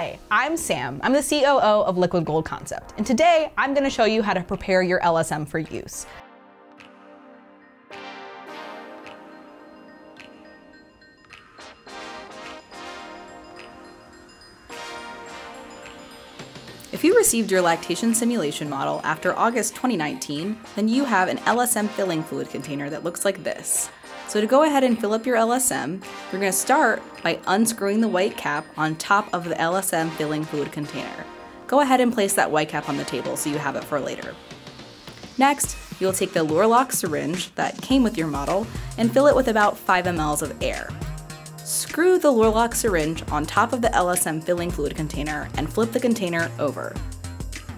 Hi, I'm Sam. I'm the COO of Liquid Gold Concept, and today I'm going to show you how to prepare your LSM for use. If you received your lactation simulation model after August 2019, then you have an LSM filling fluid container that looks like this. So to go ahead and fill up your LSM, you're going to start by unscrewing the white cap on top of the LSM filling fluid container. Go ahead and place that white cap on the table so you have it for later. Next, you'll take the Luer-Lock syringe that came with your model and fill it with about 5 ml of air. Screw the Luer-Lock syringe on top of the LSM filling fluid container and flip the container over.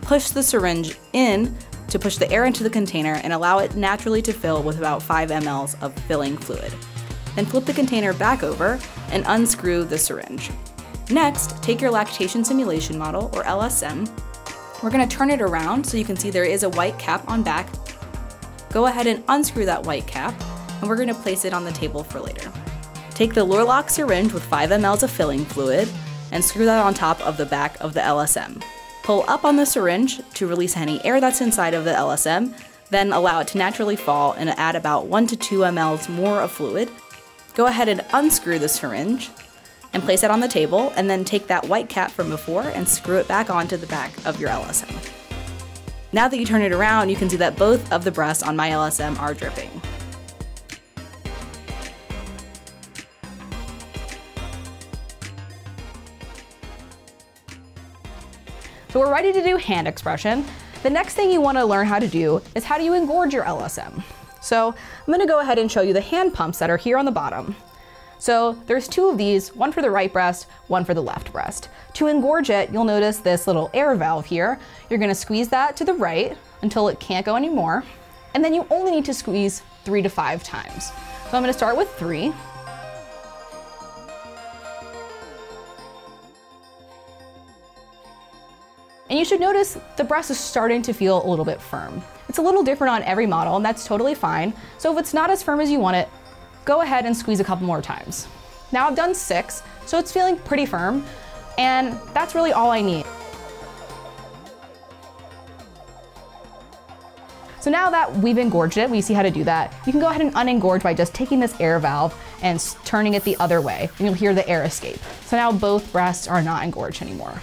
Push the syringe in to push the air into the container and allow it naturally to fill with about 5 ml of filling fluid. Then flip the container back over and unscrew the syringe. Next, take your lactation simulation model, or LSM. We're going to turn it around so you can see there is a white cap on back. Go ahead and unscrew that white cap, and we're going to place it on the table for later. Take the Luer-Lock syringe with 5 ml of filling fluid and screw that on top of the back of the LSM. Pull up on the syringe to release any air that's inside of the LSM, then allow it to naturally fall and add about 1 to 2 ml more of fluid. Go ahead and unscrew the syringe and place it on the table, and then take that white cap from before and screw it back onto the back of your LSM. Now that you turn it around, you can see that both of the breasts on my LSM are dripping. So we're ready to do hand expression. The next thing you wanna learn how to do is how do you engorge your LSM. So I'm gonna go ahead and show you the hand pumps that are here on the bottom. So there's two of these, one for the right breast, one for the left breast. To engorge it, you'll notice this little air valve here. You're gonna squeeze that to the right until it can't go anymore. And then you only need to squeeze three to five times. So I'm gonna start with three. And you should notice the breast is starting to feel a little bit firm. It's a little different on every model and that's totally fine. So if it's not as firm as you want it, go ahead and squeeze a couple more times. Now I've done six, so it's feeling pretty firm and that's really all I need. So now that we've engorged it, we see how to do that, you can go ahead and unengorge by just taking this air valve and turning it the other way, and you'll hear the air escape. So now both breasts are not engorged anymore.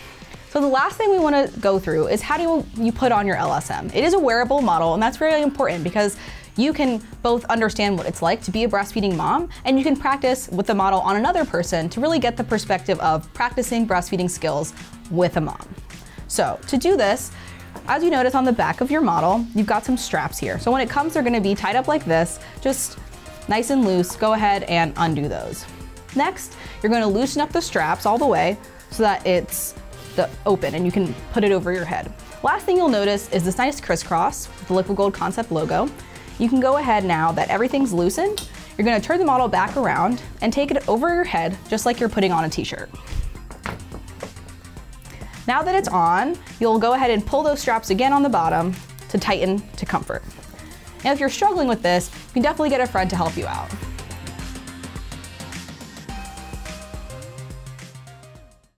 So the last thing we wanna go through is how do you put on your LSM? It is a wearable model and that's really important because you can both understand what it's like to be a breastfeeding mom and you can practice with the model on another person to really get the perspective of practicing breastfeeding skills with a mom. So to do this, as you notice on the back of your model, you've got some straps here. So when it comes, they're gonna be tied up like this, just nice and loose. Go ahead and undo those. Next, you're gonna loosen up the straps all the way so that it's the open and you can put it over your head. Last thing you'll notice is this nice crisscross with the Liquid Gold Concept logo. You can go ahead now that everything's loosened, you're gonna turn the model back around and take it over your head just like you're putting on a t-shirt. Now that it's on, you'll go ahead and pull those straps again on the bottom to tighten to comfort. Now, if you're struggling with this, you can definitely get a friend to help you out.